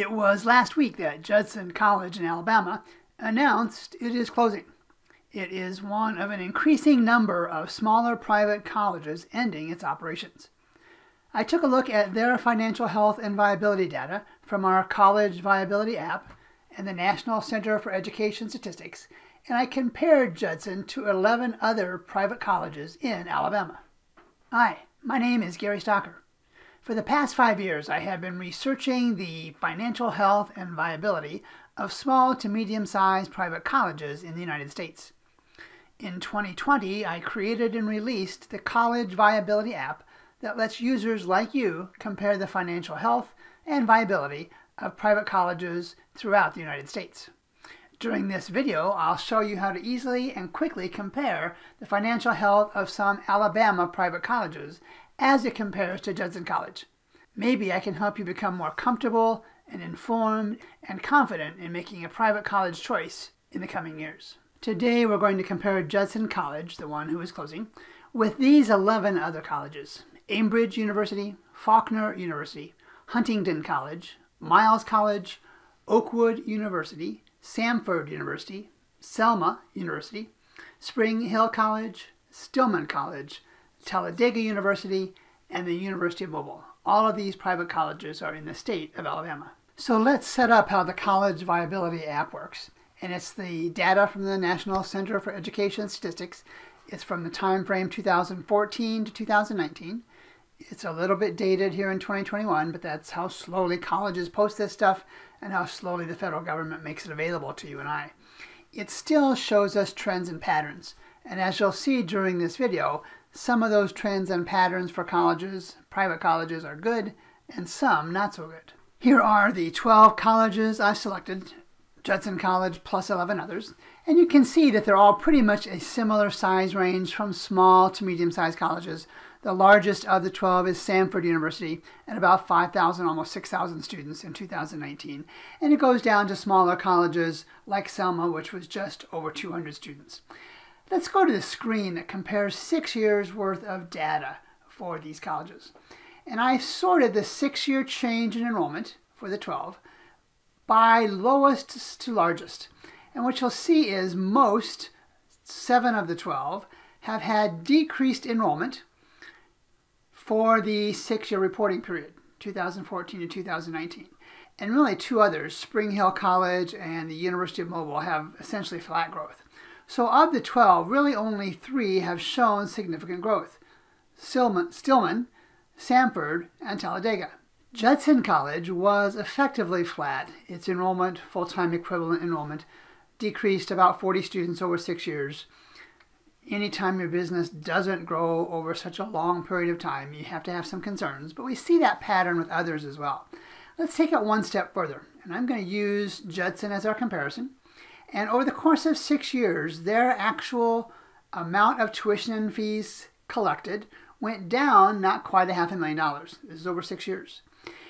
It was last week that Judson College in Alabama announced it is closing. It is one of an increasing number of smaller private colleges ending its operations. I took a look at their financial health and viability data from our College Viability app and the National Center for Education Statistics, and I compared Judson to 11 other private colleges in Alabama. Hi, my name is Gary Stocker. For the past five years, I have been researching the financial health and viability of small to medium sized private colleges in the United States. In 2020, I created and released the College Viability app that lets users like you compare the financial health and viability of private colleges throughout the United States. During this video, I'll show you how to easily and quickly compare the financial health of some Alabama private colleges as it compares to Judson College. Maybe I can help you become more comfortable and informed and confident in making a private college choice in the coming years. Today we're going to compare Judson College, the one who is closing, with these 11 other colleges. Ambridge University, Faulkner University, Huntingdon College, Miles College, Oakwood University, Samford University, Selma University, Spring Hill College, Stillman College, Talladega University, and the University of Mobile. All of these private colleges are in the state of Alabama. So let's set up how the College Viability app works. And it's the data from the National Center for Education Statistics. It's from the time frame 2014 to 2019. It's a little bit dated here in 2021, but that's how slowly colleges post this stuff and how slowly the federal government makes it available to you and I. It still shows us trends and patterns. And as you'll see during this video, some of those trends and patterns for colleges, private colleges, are good, and some not so good. Here are the 12 colleges I selected, Judson College plus 11 others, and you can see that they're all pretty much a similar size range from small to medium-sized colleges. The largest of the 12 is Samford University at about 5,000, almost 6,000 students in 2019. And it goes down to smaller colleges like Selma, which was just over 200 students. Let's go to the screen that compares six years worth of data for these colleges. And I sorted the six-year change in enrollment for the 12 by lowest to largest. And what you'll see is most, seven of the 12, have had decreased enrollment for the six-year reporting period, 2014 to 2019. And really two others, Spring Hill College and the University of Mobile, have essentially flat growth. So of the 12, really only three have shown significant growth. Stillman, Stillman Samford, and Talladega. Judson College was effectively flat. Its enrollment, full-time equivalent enrollment, decreased about 40 students over six years. Anytime your business doesn't grow over such a long period of time, you have to have some concerns, but we see that pattern with others as well. Let's take it one step further, and I'm going to use Judson as our comparison. And over the course of six years, their actual amount of tuition and fees collected went down not quite a half a million dollars. This is over six years.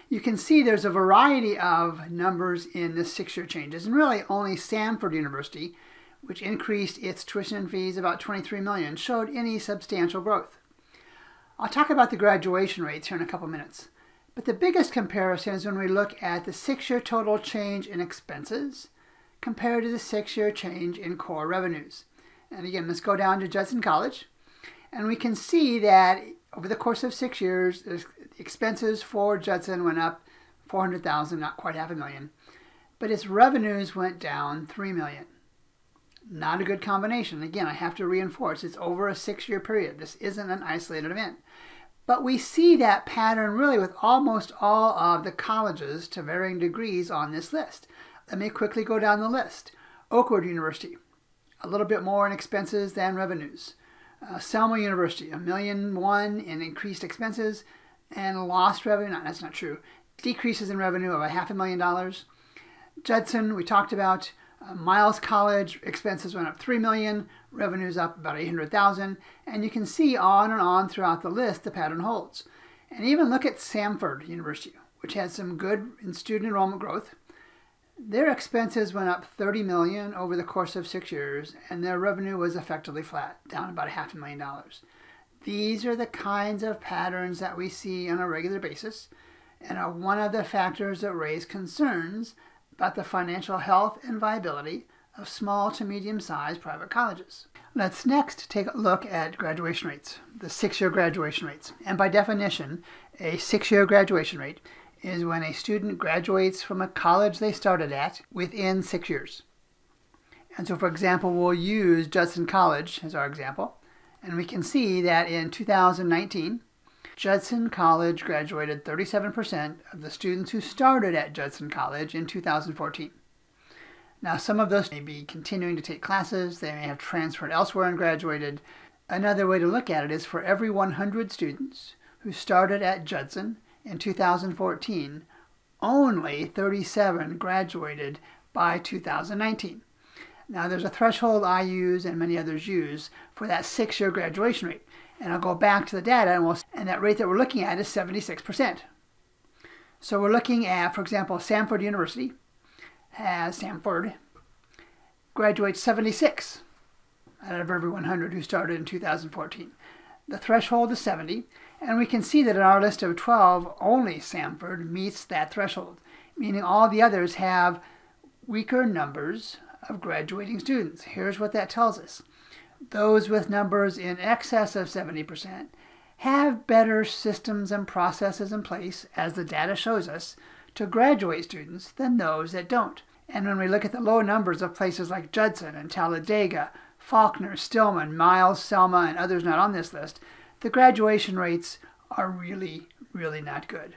You can see there's a variety of numbers in the six-year changes, and really only Samford University, which increased its tuition and fees about 23 million, showed any substantial growth. I'll talk about the graduation rates here in a couple minutes. But the biggest comparison is when we look at the six-year total change in expenses compared to the six-year change in core revenues. And again, let's go down to Judson College. And we can see that over the course of six years, expenses for Judson went up 400,000, not quite half a million. But its revenues went down 3 million. Not a good combination. Again, I have to reinforce it's over a six-year period. This isn't an isolated event. But we see that pattern really with almost all of the colleges to varying degrees on this list. Let me quickly go down the list. Oakwood University, a little bit more in expenses than revenues. Uh, Selma University, a million one in increased expenses and lost revenue. No, that's not true. Decreases in revenue of a half a million dollars. Judson, we talked about. Uh, Miles College expenses went up three million, revenues up about eight hundred thousand, and you can see on and on throughout the list the pattern holds. And even look at Samford University, which had some good in student enrollment growth. Their expenses went up 30 million over the course of six years, and their revenue was effectively flat, down about a half a million dollars. These are the kinds of patterns that we see on a regular basis. and are one of the factors that raise concerns about the financial health and viability of small to medium sized private colleges. Let's next take a look at graduation rates, the six year graduation rates. And by definition, a six year graduation rate is when a student graduates from a college they started at within six years. And so, for example, we'll use Judson College as our example. And we can see that in 2019, Judson College graduated 37% of the students who started at Judson College in 2014. Now, some of those may be continuing to take classes, they may have transferred elsewhere and graduated. Another way to look at it is for every 100 students who started at Judson in 2014, only 37 graduated by 2019. Now, there's a threshold I use and many others use for that six year graduation rate. And I'll go back to the data, and, we'll, and that rate that we're looking at is 76%. So we're looking at, for example, Samford University has Samford graduates 76 out of every 100 who started in 2014. The threshold is 70, and we can see that in our list of 12, only Samford meets that threshold, meaning all the others have weaker numbers of graduating students. Here's what that tells us those with numbers in excess of 70% have better systems and processes in place, as the data shows us, to graduate students than those that don't. And when we look at the low numbers of places like Judson and Talladega, Faulkner, Stillman, Miles, Selma, and others not on this list, the graduation rates are really, really not good.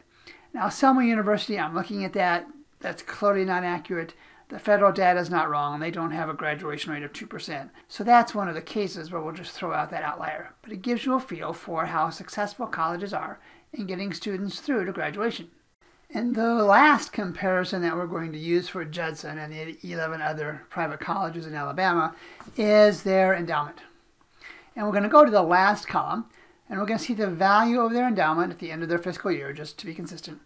Now, Selma University, I'm looking at that, that's clearly not accurate. The federal data is not wrong. They don't have a graduation rate of 2%. So that's one of the cases where we'll just throw out that outlier. But it gives you a feel for how successful colleges are in getting students through to graduation. And the last comparison that we're going to use for Judson and the 11 other private colleges in Alabama is their endowment. And we're going to go to the last column and we're going to see the value of their endowment at the end of their fiscal year, just to be consistent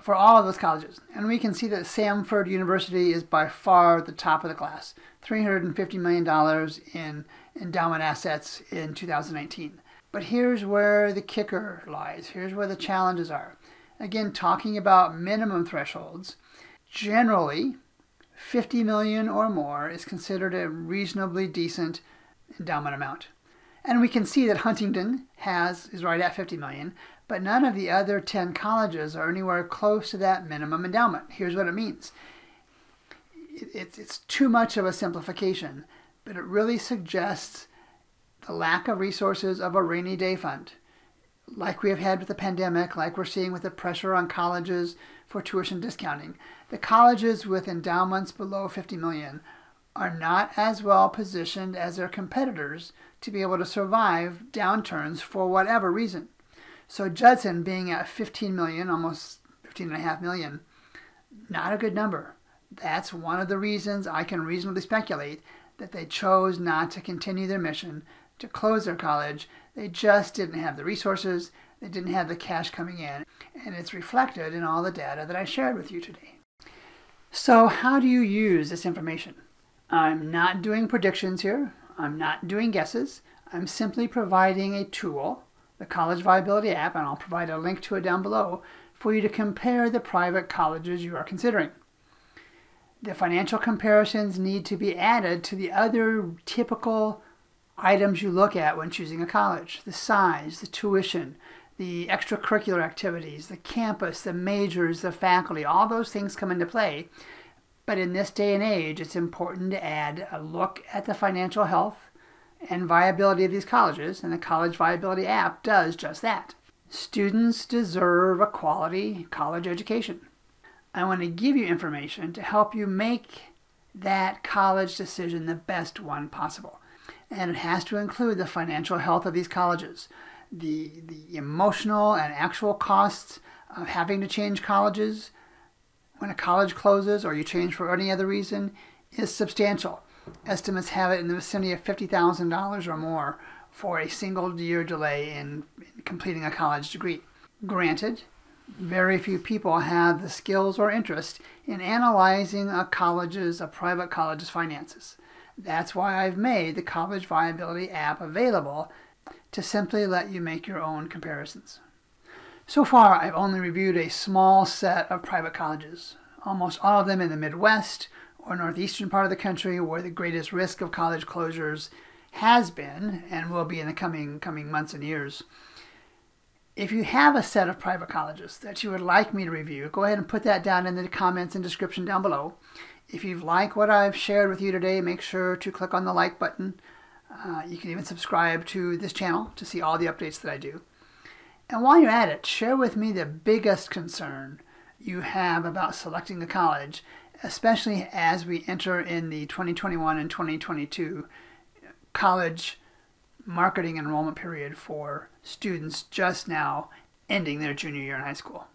for all of those colleges. And we can see that Samford University is by far the top of the class $350 million in endowment assets in 2019. But here's where the kicker lies. Here's where the challenges are. Again, talking about minimum thresholds, generally 50 million or more is considered a reasonably decent endowment amount. And we can see that Huntingdon has is right at 50 million, but none of the other 10 colleges are anywhere close to that minimum endowment. Here's what it means it's, it's too much of a simplification, but it really suggests the lack of resources of a rainy day fund, like we have had with the pandemic, like we're seeing with the pressure on colleges for tuition discounting. The colleges with endowments below 50 million are not as well positioned as their competitors to be able to survive downturns for whatever reason. So Judson being at 15 million, almost 15 and a half million, not a good number. That's one of the reasons I can reasonably speculate that they chose not to continue their mission to close their college. They just didn't have the resources, they didn't have the cash coming in, and it's reflected in all the data that I shared with you today. So, how do you use this information? I'm not doing predictions here, I'm not doing guesses. I'm simply providing a tool the College Viability app, and I'll provide a link to it down below for you to compare the private colleges you are considering. The financial comparisons need to be added to the other typical items you look at when choosing a college the size, the tuition, the extracurricular activities, the campus, the majors, the faculty, all those things come into play. But in this day and age, it's important to add a look at the financial health and viability of these colleges, and the College Viability app does just that. Students deserve a quality college education. I want to give you information to help you make that college decision the best one possible. And it has to include the financial health of these colleges, the, the emotional and actual costs of having to change colleges when a college closes or you change for any other reason is substantial. Estimates have it in the vicinity of $50,000 or more for a single year delay in completing a college degree. Granted, very few people have the skills or interest in analyzing a college's, a private college's finances. That's why I've made the College Viability app available to simply let you make your own comparisons. So far, I've only reviewed a small set of private colleges, almost all of them in the Midwest or northeastern part of the country where the greatest risk of college closures has been and will be in the coming coming months and years. If you have a set of private colleges that you would like me to review, go ahead and put that down in the comments and description down below. If you like what I've shared with you today, make sure to click on the like button. Uh, you can even subscribe to this channel to see all the updates that I do. And while you're at it, share with me the biggest concern you have about selecting a college, especially as we enter in the 2021 and 2022 college marketing enrollment period for students just now ending their junior year in high school.